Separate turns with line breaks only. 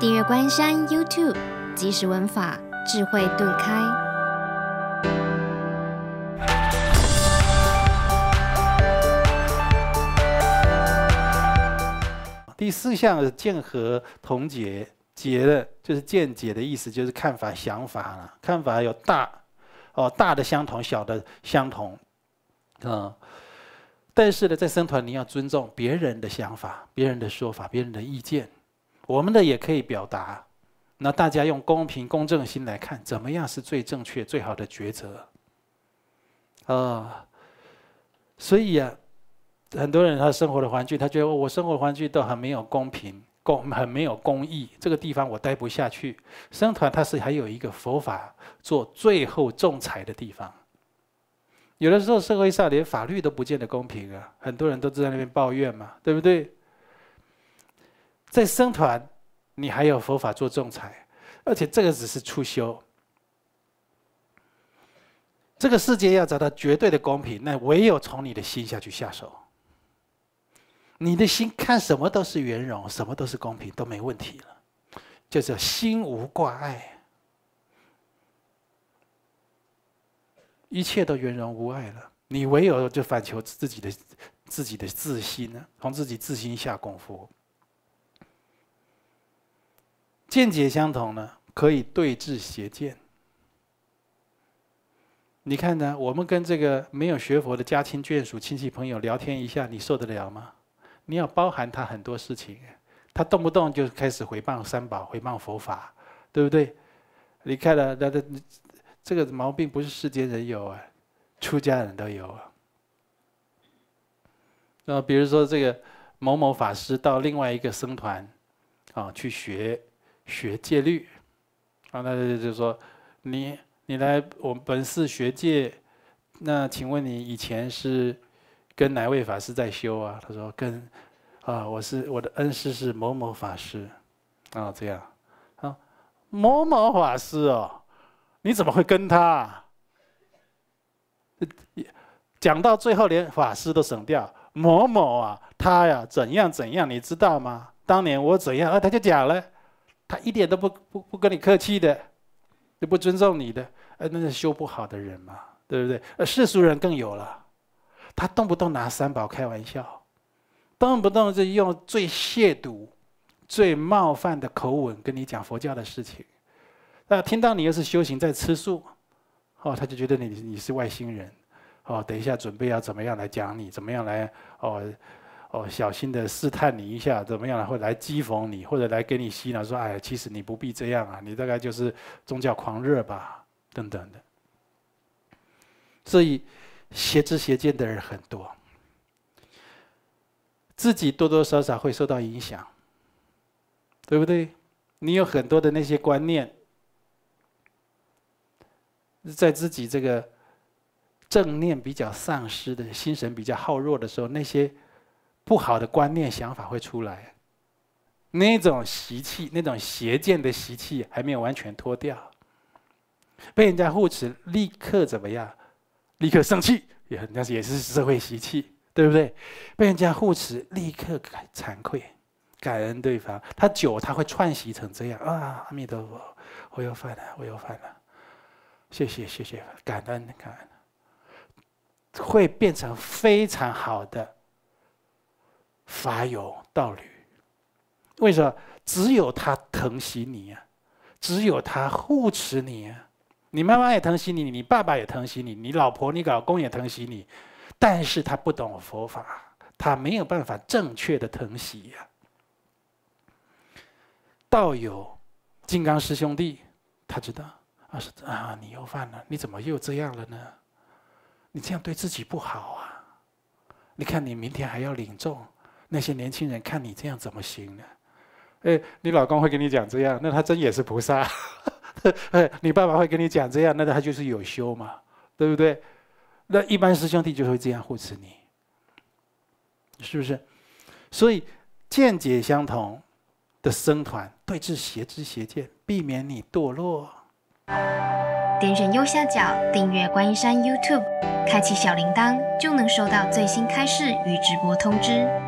订阅关山 YouTube，即时文法，智慧顿开。
第四项是见合同解，解的就是见解的意思，就是看法、想法了。看法有大，哦，大的相同，小的相同，嗯。但是呢，在僧团你要尊重别人的想法、别人的说法、别人的意见，我们的也可以表达。那大家用公平公正心来看，怎么样是最正确、最好的抉择？啊，所以呀，很多人他生活的环境，他觉得我生活环境都很没有公平、公很没有公义，这个地方我待不下去。僧团它是还有一个佛法做最后仲裁的地方。有的时候社会上连法律都不见得公平啊，很多人都在那边抱怨嘛，对不对？在僧团，你还有佛法做仲裁，而且这个只是初修。这个世界要找到绝对的公平，那唯有从你的心下去下手。你的心看什么都是圆融，什么都是公平，都没问题了，就是心无挂碍。一切都圆融无碍了，你唯有就反求自己的自己的自心呢，从自己自心下功夫。见解相同呢，可以对治邪见。你看呢，我们跟这个没有学佛的家亲眷属、亲戚朋友聊天一下，你受得了吗？你要包含他很多事情，他动不动就开始回谤三宝、回谤佛法，对不对？离开了，那那。这个毛病不是世间人有啊，出家人都有啊。那比如说这个某某法师到另外一个僧团，啊，去学学戒律，啊，那就说你你来我本寺学戒，那请问你以前是跟哪位法师在修啊？他说跟啊，我是我的恩师是某某法师，啊，这样啊，某某法师哦。你怎么会跟他？讲到最后，连法师都省掉。某某啊，他呀怎样怎样，你知道吗？当年我怎样，啊，他就讲了，他一点都不不不跟你客气的，就不尊重你的，呃，那是修不好的人嘛，对不对？呃，世俗人更有了，他动不动拿三宝开玩笑，动不动就用最亵渎、最冒犯的口吻跟你讲佛教的事情。那听到你又是修行在吃素，哦，他就觉得你你是外星人，哦，等一下准备要怎么样来讲你，怎么样来哦哦小心的试探你一下，怎么样会来讥讽你，或者来给你洗脑说，哎，其实你不必这样啊，你大概就是宗教狂热吧，等等的。所以邪知邪见的人很多，自己多多少少会受到影响，对不对？你有很多的那些观念。在自己这个正念比较丧失的心神比较耗弱的时候，那些不好的观念想法会出来，那种习气、那种邪见的习气还没有完全脱掉，被人家护持，立刻怎么样？立刻生气，也很那是也是社会习气，对不对？被人家护持，立刻感惭愧，感恩对方。他久他会串习成这样啊！阿弥陀佛，我又犯了，我又犯了。谢谢谢谢，感恩感恩，会变成非常好的法有道侣。为什么？只有他疼惜你呀，只有他护持你呀。你妈妈也疼惜你，你爸爸也疼惜你，你老婆、你老公也疼惜你，但是他不懂佛法，他没有办法正确的疼惜呀。道友，金刚师兄弟，他知道。啊是啊，你又犯了，你怎么又这样了呢？你这样对自己不好啊！你看你明天还要领众，那些年轻人看你这样怎么行呢？哎，你老公会跟你讲这样，那他真也是菩萨。哎，你爸爸会跟你讲这样，那他就是有修嘛，对不对？那一般师兄弟就会这样护持你，是不是？所以见解相同的僧团对治邪知邪见，避免你堕落。
点选右下角订阅观音山 YouTube，开启小铃铛，就能收到最新开示与直播通知。